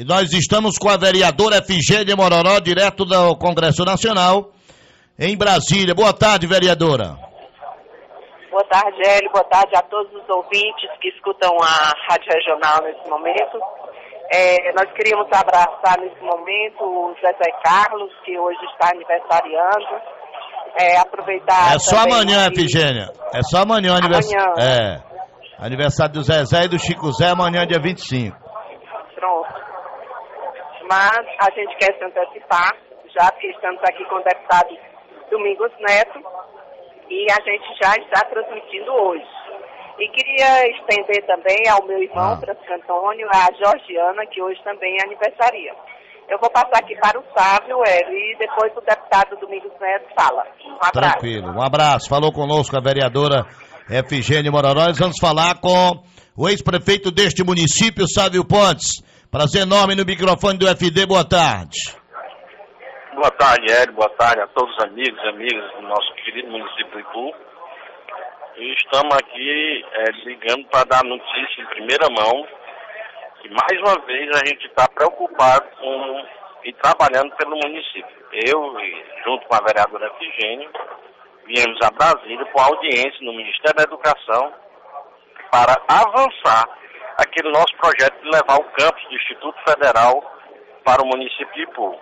E nós estamos com a vereadora Efigênia Mororó, direto do Congresso Nacional, em Brasília. Boa tarde, vereadora. Boa tarde, Hélio. Boa tarde a todos os ouvintes que escutam a Rádio Regional nesse momento. É, nós queríamos abraçar nesse momento o Zezé Carlos, que hoje está aniversariando. É, aproveitar. É só amanhã, Efigênia. É só amanhã o aniversário. É. Aniversário do Zezé e do Chico Zé, amanhã, dia 25. Mas a gente quer se antecipar, já que estamos aqui com o deputado Domingos Neto, e a gente já está transmitindo hoje. E queria estender também ao meu irmão, ah. Francisco Antônio, a Georgiana, que hoje também é aniversaria. Eu vou passar aqui para o Sávio, Hélio, e depois o deputado Domingos Neto fala. Um abraço. Tranquilo, um abraço. Falou conosco a vereadora Efigênia Mororó. Vamos falar com o ex-prefeito deste município, Sávio Pontes. Prazer enorme no microfone do FD, boa tarde. Boa tarde, Hélio, boa tarde a todos os amigos e amigas do nosso querido município de Ipu. E estamos aqui é, ligando para dar notícia em primeira mão que mais uma vez a gente está preocupado com e trabalhando pelo município. Eu, junto com a vereadora Efigênio, viemos a Brasília com audiência no Ministério da Educação para avançar aquele nosso projeto de levar o campus do Instituto Federal para o município de Ipu.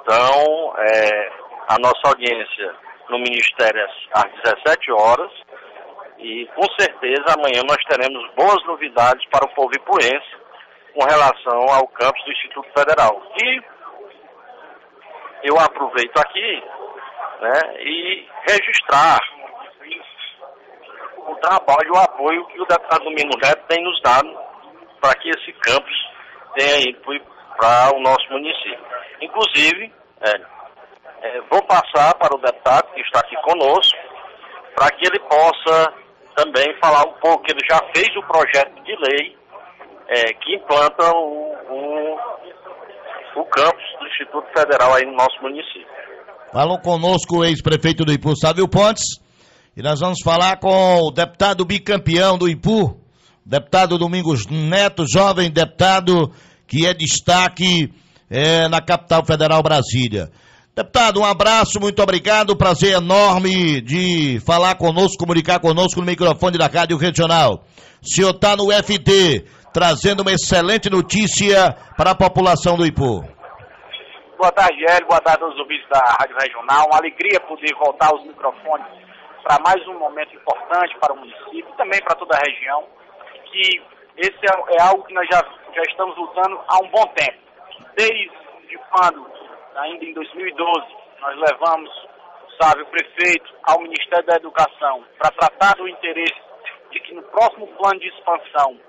Então, é, a nossa audiência no Ministério é às 17 horas e com certeza amanhã nós teremos boas novidades para o povo ipuense com relação ao campus do Instituto Federal. E eu aproveito aqui né, e registrar o trabalho e o apoio que o deputado Domingos Neto tem nos dado para que esse campus tenha para o nosso município. Inclusive, é, é, vou passar para o deputado que está aqui conosco, para que ele possa também falar um pouco, que ele já fez o projeto de lei é, que implanta o, o, o campus do Instituto Federal aí no nosso município. Falam conosco o ex-prefeito do Ipu, Sávio Pontes, e nós vamos falar com o deputado bicampeão do Ipu, deputado Domingos Neto, jovem deputado que é destaque é, na capital federal Brasília. Deputado, um abraço, muito obrigado, prazer enorme de falar conosco, comunicar conosco no microfone da Rádio Regional. O senhor está no FT, trazendo uma excelente notícia para a população do Ipu. Boa tarde, Hélio, boa tarde aos ouvintes da Rádio Regional. Uma alegria poder voltar aos microfones para mais um momento importante para o município e também para toda a região, que esse é, é, algo que nós já, já estamos lutando há um bom tempo. Desde quando, ainda em 2012, nós levamos, sabe, o prefeito ao Ministério da Educação para tratar do interesse de que no próximo plano de expansão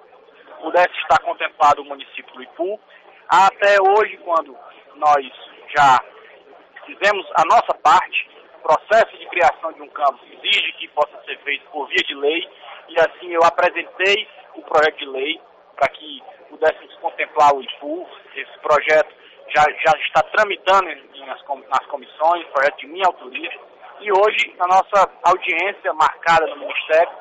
pudesse estar contemplado o município do Ipu, até hoje, quando nós já fizemos a nossa parte, processo de criação de um campus exige que possa ser feito por via de lei, e assim eu apresentei o projeto de lei para que pudéssemos contemplar o IPU. Esse projeto já, já está tramitando em, nas, nas comissões, projeto de minha autoria, e hoje, na nossa audiência marcada no Ministério,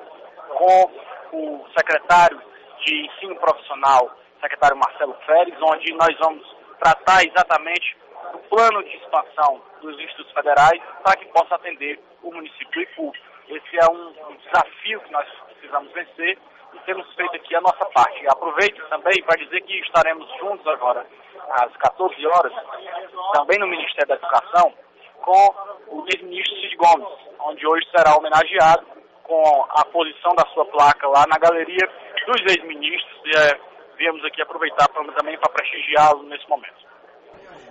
com o secretário de Ensino Profissional, secretário Marcelo Férez, onde nós vamos tratar exatamente do plano de expansão dos institutos federais para que possa atender o município do Ipu. Esse é um, um desafio que nós precisamos vencer e temos feito aqui a nossa parte. Aproveito também para dizer que estaremos juntos agora às 14 horas, também no Ministério da Educação, com o ex-ministro Cid Gomes, onde hoje será homenageado com a posição da sua placa lá na galeria dos ex-ministros. E é, viemos aqui aproveitar pra, também para prestigiá-lo nesse momento.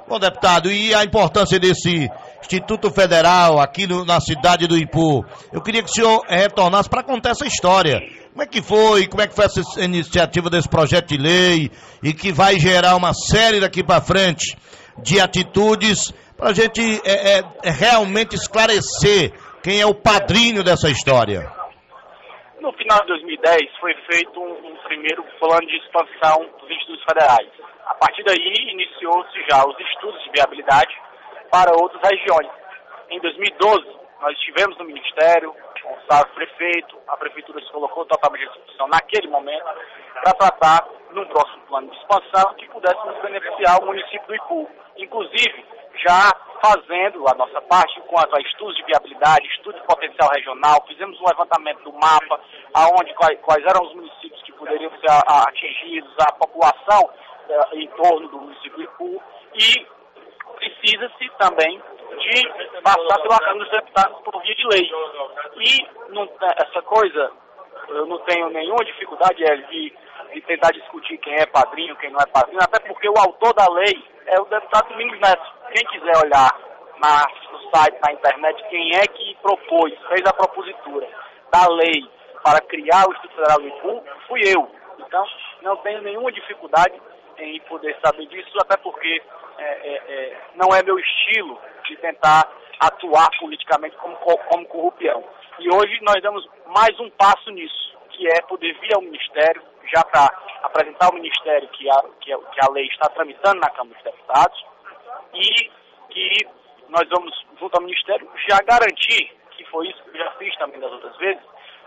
Bom, deputado, e a importância desse Instituto Federal aqui no, na cidade do Ipu? Eu queria que o senhor retornasse para contar essa história. Como é que foi, como é que foi essa iniciativa desse projeto de lei e que vai gerar uma série daqui para frente de atitudes para a gente é, é, realmente esclarecer quem é o padrinho dessa história? No final de 2010 foi feito um, um primeiro plano de expansão dos institutos federais a partir daí, iniciou-se já os estudos de viabilidade para outras regiões. Em 2012, nós estivemos no Ministério, com o prefeito, a prefeitura se colocou totalmente à disposição naquele momento para tratar num próximo plano de expansão que pudéssemos beneficiar o município do Ipu. Inclusive, já fazendo a nossa parte quanto a estudos de viabilidade, estudo de potencial regional, fizemos um levantamento do mapa, aonde quais, eram os municípios que poderiam ser atingidos, a população eh, em torno do município do Ipu e precisa-se também de passar pela Câmara dos Deputados por via de lei. E não, essa coisa, eu não tenho nenhuma dificuldade é, de, de tentar discutir quem é padrinho, quem não é padrinho, até porque o autor da lei é o deputado Domingos Neto. Quem quiser olhar na, no site, na internet, quem é que propôs, fez a propositura da lei para criar o Instituto Federal do Ipu, fui eu. Então, não tenho nenhuma dificuldade em poder saber disso, até porque é, é, é, não é meu estilo de tentar atuar politicamente como, como corrupião. E hoje nós damos mais um passo nisso, que é poder vir ao Ministério, já para apresentar ao Ministério que a, que, a, que a lei está tramitando na Câmara dos Deputados, e que nós vamos, junto ao Ministério, já garantir, que foi isso que eu já fiz também das outras vezes,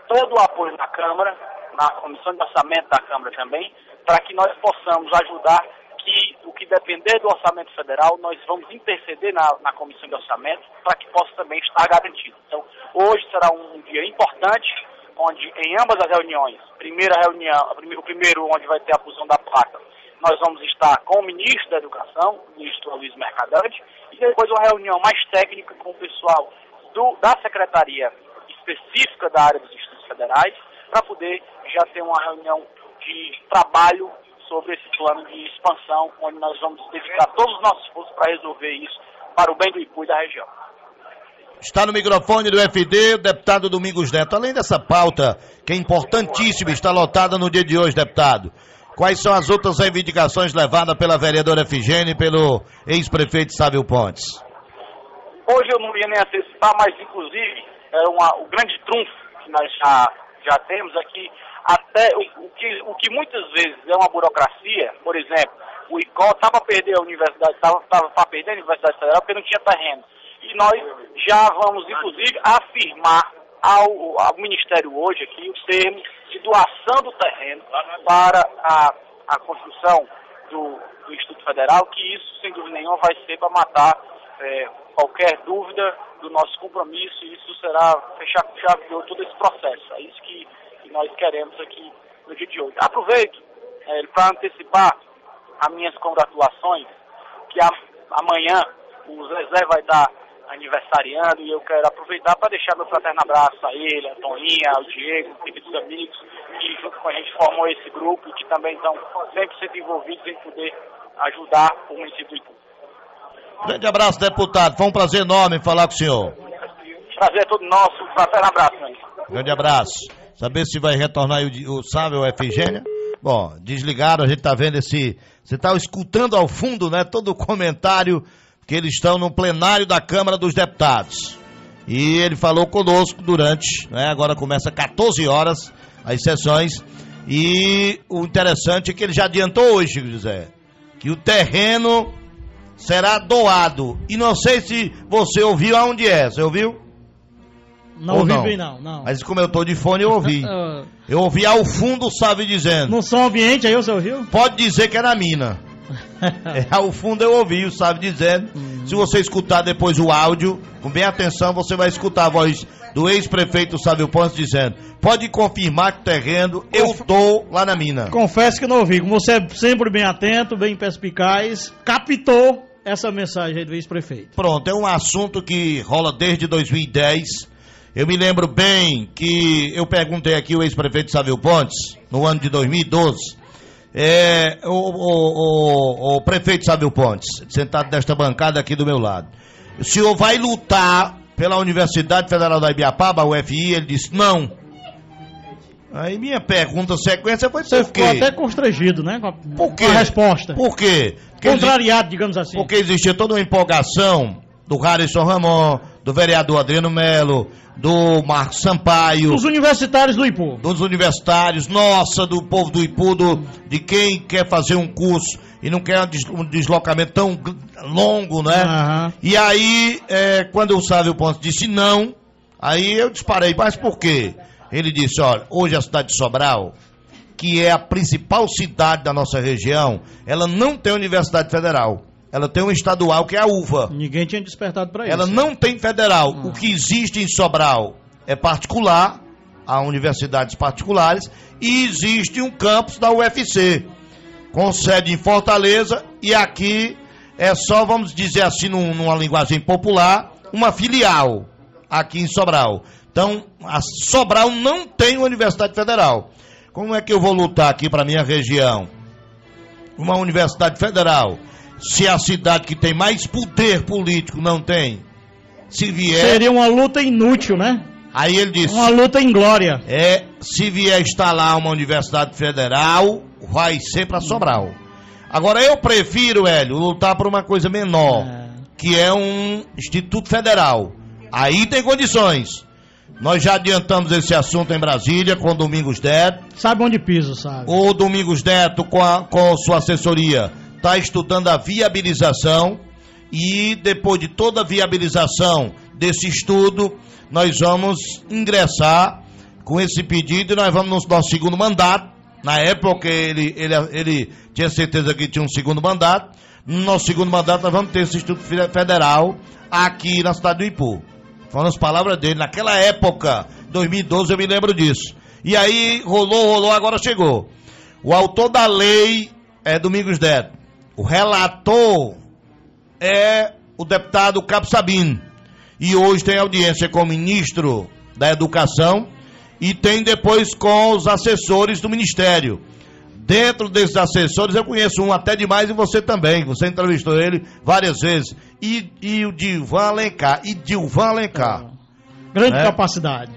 todo o apoio na Câmara, na Comissão de Orçamento da Câmara também, para que nós possamos ajudar que o que depender do orçamento federal, nós vamos interceder na, na comissão de orçamento para que possa também estar garantido. Então, hoje será um dia importante, onde em ambas as reuniões, primeira reunião, o primeiro onde vai ter a fusão da placa, nós vamos estar com o ministro da Educação, o ministro Luiz Mercadante, e depois uma reunião mais técnica com o pessoal do, da Secretaria específica da área dos Institutos Federais, para poder já ter uma reunião de trabalho sobre esse plano de expansão, onde nós vamos dedicar todos os nossos esforços para resolver isso para o bem do Ipu e da região. Está no microfone do FD, deputado Domingos Neto. Além dessa pauta, que é importantíssima, está lotada no dia de hoje, deputado. Quais são as outras reivindicações levadas pela vereadora Efigênia e pelo ex-prefeito Sávio Pontes? Hoje eu não ia nem antecipar, mas inclusive é uma, o grande trunfo que nós já, já temos aqui até o, o, que, o que muitas vezes é uma burocracia, por exemplo, o ICO estava perder a universidade, estava para perder a Universidade Federal porque não tinha terreno. E nós já vamos, inclusive, afirmar ao, ao Ministério hoje aqui o termo de doação do terreno para a, a construção do, do Instituto Federal, que isso, sem dúvida nenhuma, vai ser para matar é, qualquer dúvida do nosso compromisso e isso será fechar com chave de ouro todo esse processo. É isso que que nós queremos aqui no dia de hoje. Aproveito é, para antecipar as minhas congratulações, que a, amanhã o Zezé vai estar aniversariando e eu quero aproveitar para deixar meu fraterno abraço a ele, a Toninha, ao Diego, queridos amigos que junto com a gente formou esse grupo e que também estão 100% envolvidos em poder ajudar o município. Grande abraço, deputado. Foi um prazer enorme falar com o senhor. Prazer é todo nosso. Fraterno abraço, meu irmão. Grande abraço. Saber se vai retornar o, o Sábio ou Efigênia. Bom, desligaram, a gente tá vendo esse. Você tá escutando ao fundo, né? Todo o comentário que eles estão no plenário da Câmara dos Deputados. E ele falou conosco durante, né? Agora começa 14 horas as sessões. E o interessante é que ele já adiantou hoje, José, que o terreno será doado. E não sei se você ouviu aonde é. Você ouviu? Não ouvi não? bem, não, não. Mas como eu tô de fone, eu ouvi. eu ouvi ao fundo, sabe, dizendo. No som ambiente aí você ouviu? Pode dizer que é na mina. É, ao fundo eu ouvi, o sabe dizendo. Uhum. Se você escutar depois o áudio, com bem atenção, você vai escutar a voz do ex-prefeito Sávio Pontes dizendo: pode confirmar que o terreno, eu tô lá na mina. Confesso que não ouvi. Como você é sempre bem atento, bem perspicaz, captou essa mensagem aí do ex-prefeito. Pronto, é um assunto que rola desde 2010 eu me lembro bem que eu perguntei aqui o ex-prefeito Savio Pontes, no ano de 2012, é, o, o, o, o prefeito Savio Pontes, sentado nesta bancada aqui do meu lado. O senhor vai lutar pela Universidade Federal da Ibiapaba, UFI? Ele disse, não. Aí minha pergunta sequência foi Você ficou até constrangido, né? Com a, por quê? Com a resposta. Por quê? Porque Contrariado, digamos assim. Porque existia toda uma empolgação do Harrison Ramon, do vereador Adriano Melo, do Marcos Sampaio. Dos universitários do Ipu. Dos universitários, nossa, do povo do Ipu, do, de quem quer fazer um curso e não quer um deslocamento tão longo, né? Uhum. E aí, é, quando o Sávio Pontes disse não, Aí eu disparei, mas por quê? Ele disse, olha, hoje a cidade de Sobral, que é a principal cidade da nossa região, ela não tem universidade federal. Ela tem um estadual que é a UVA. Ninguém tinha despertado para isso. Ela não tem federal. O que existe em Sobral é particular, há universidades particulares, e existe um campus da UFC, com sede em Fortaleza, e aqui é só, vamos dizer assim, num- numa linguagem popular, uma filial aqui em Sobral. Então, a Sobral não tem universidade federal. Como é que eu vou lutar aqui para minha região? Uma universidade federal, se a cidade que tem mais poder político não tem, se vier, Seria uma luta inútil, né? aí ele disse, Uma luta em glória. é, se vier instalar uma universidade federal, vai ser para Sobral. Agora eu prefiro, Hélio, lutar por uma coisa menor, É. que é um instituto federal. Aí tem condições. Nós já adiantamos esse assunto em Brasília com o Domingos Neto. Sabe onde piso, sabe? O Domingos Neto, com, a, com sua assessoria, está estudando a viabilização e depois de toda a viabilização desse estudo, nós vamos ingressar com esse pedido e nós vamos no nosso segundo mandato. Na época ele, ele, ele tinha certeza que tinha um segundo mandato. No nosso segundo mandato nós vamos ter esse Fe- Federal aqui na cidade do Ipu. Foram as palavras dele. Naquela época, 2012, eu me lembro disso. E aí rolou, rolou, agora chegou. O autor da lei é Domingos Neto. O relator é o deputado Cabo Sabino. E hoje tem audiência com o ministro da Educação e tem depois com os assessores do Ministério. Dentro desses assessores, eu conheço um até demais e você também. Você entrevistou ele várias vezes. E, e o Dilvan Alencar. E Dilvan Alencar. Grande É. capacidade.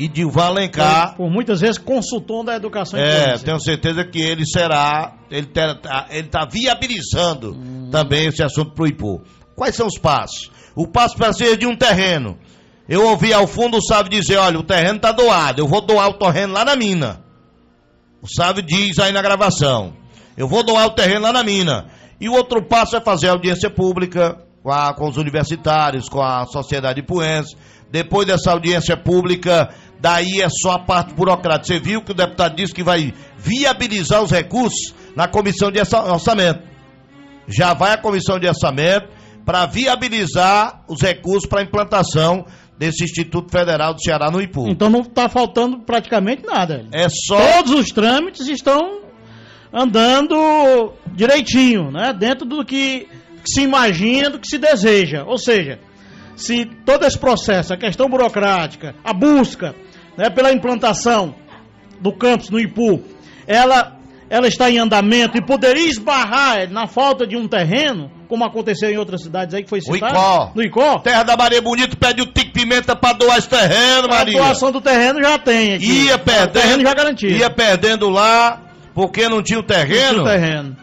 E Dilvan Alencar. Por muitas vezes consultor da educação É, tenho certeza que ele será, ele está ele tá viabilizando também esse assunto para o Ipu. Quais são os passos? O passo para ser de um terreno. Eu ouvi ao fundo o Sávio dizer, olha, o terreno está doado, eu vou doar o terreno lá na mina. O Sávio diz aí na gravação, eu vou doar o terreno lá na mina. E o outro passo é fazer audiência pública com, a- com os universitários, com a sociedade ipuense. Depois dessa audiência pública, daí é só a parte burocrática. Você viu que o deputado disse que vai viabilizar os recursos na comissão de orça- orçamento. Já vai a comissão de orçamento para viabilizar os recursos para a implantação desse Instituto Federal do Ceará no Ipu. Então não está faltando praticamente nada. É só Todos os trâmites estão andando direitinho, né? Dentro do que se imagina, do que se deseja. Ou seja, se todo esse processo, a questão burocrática, a busca né, pela implantação do campus no Ipu, ela, ela está em andamento e poderia esbarrar na falta de um terreno, como aconteceu em outras cidades aí que foi citado. Icó. No Icó. Terra da Maria Bonita pede o tique pimenta para doar esse terreno, A Maria. doação do terreno já tem aqui. Ia O terreno perdendo, já garantido. ia perdendo lá porque não tinha o terreno. o terreno.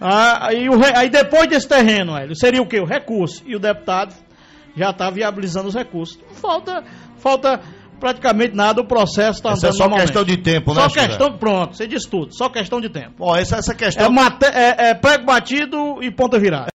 Ah, aí, o re- aí depois desse terreno, Hélio, seria o quê? O recurso. E o deputado já está viabilizando os recursos. Não falta, falta praticamente nada, o processo está Essa andando é só questão de tempo, né, Só questão, pronto, você diz tudo, só questão de tempo. Ó, essa, essa questão É, mate, é, é prego batido e ponta virada.